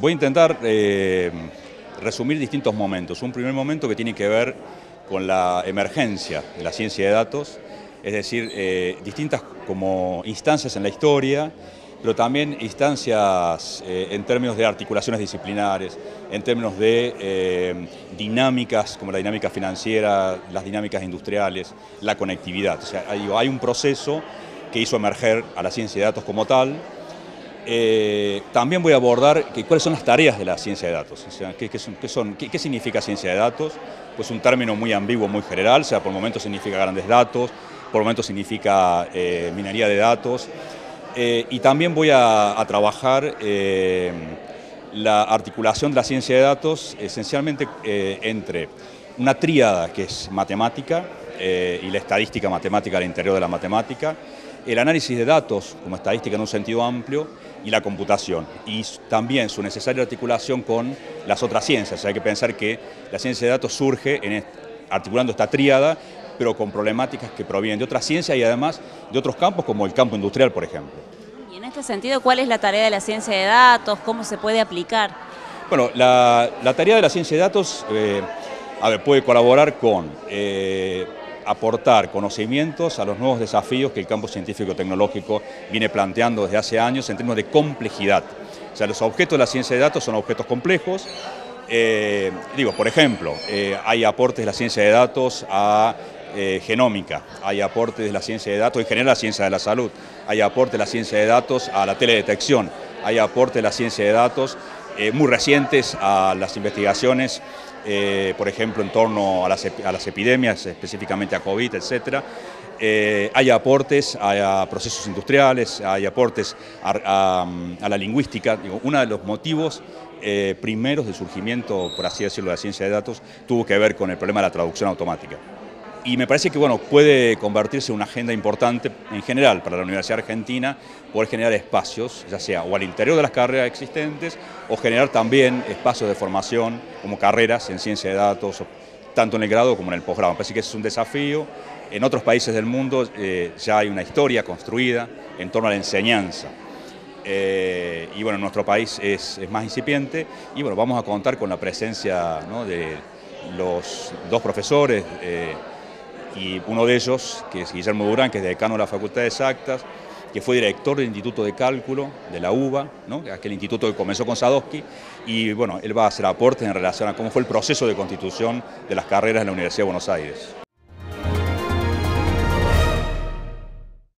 voy a intentar eh, resumir distintos momentos. Un primer momento que tiene que ver con la emergencia de la ciencia de datos, es decir, eh, distintas como instancias en la historia, pero también instancias eh, en términos de articulaciones disciplinares, en términos de dinámicas como la dinámica financiera, las dinámicas industriales, la conectividad. O sea, hay un proceso que hizo emerger a la ciencia de datos como tal, eh, también voy a abordar que, cuáles son las tareas de la ciencia de datos, ¿qué, significa ciencia de datos? Pues un término muy ambiguo, muy general, o sea, por momentos significa grandes datos, por momentos significa eh, minería de datos, eh, y también voy a, trabajar la articulación de la ciencia de datos esencialmente entre una tríada que es matemática y la estadística matemática al interior de la matemática, el análisis de datos como estadística en un sentido amplio y la computación. Y también su necesaria articulación con las otras ciencias. hay que pensar que la ciencia de datos surge en articulando esta tríada, pero con problemáticas que provienen de otras ciencias y además de otros campos como el campo industrial, por ejemplo. Y en este sentido, ¿cuál es la tarea de la ciencia de datos? ¿Cómo se puede aplicar? Bueno, la, tarea de la ciencia de datos eh, a ver, puede colaborar con eh, aportar conocimientos a los nuevos desafíos que el campo científico-tecnológico viene planteando desde hace años en términos de complejidad. O sea, los objetos de la ciencia de datos son objetos complejos. Eh, digo, por ejemplo, eh, hay aportes de la ciencia de datos a eh, genómica, hay aportes de la ciencia de datos en general la ciencia de la salud, hay aportes de la ciencia de datos a la teledetección, hay aportes de la ciencia de datos muy recientes a las investigaciones eh, por ejemplo, en torno a las, epidemias, específicamente a COVID, etc. Eh, hay aportes a, procesos industriales, hay aportes a, la lingüística. uno de los motivos eh, primeros de surgimiento, por así decirlo, de la ciencia de datos tuvo que ver con el problema de la traducción automática y me parece que bueno, puede convertirse en una agenda importante en general para la Universidad Argentina poder generar espacios, ya sea o al interior de las carreras existentes o generar también espacios de formación como carreras en ciencia de datos, tanto en el grado como en el posgrado. Me parece que es un desafío. En otros países del mundo eh, ya hay una historia construida en torno a la enseñanza. Eh, y bueno, en nuestro país es, más incipiente y bueno, vamos a contar con la presencia de los dos profesores, eh, y uno de ellos, que es Guillermo Durán, que es decano de la Facultad de Exactas, que fue director del Instituto de Cálculo de la UBA, ¿no? aquel instituto que comenzó con Sadowski, y bueno, él va a hacer aportes en relación a cómo fue el proceso de constitución de las carreras en la Universidad de Buenos Aires.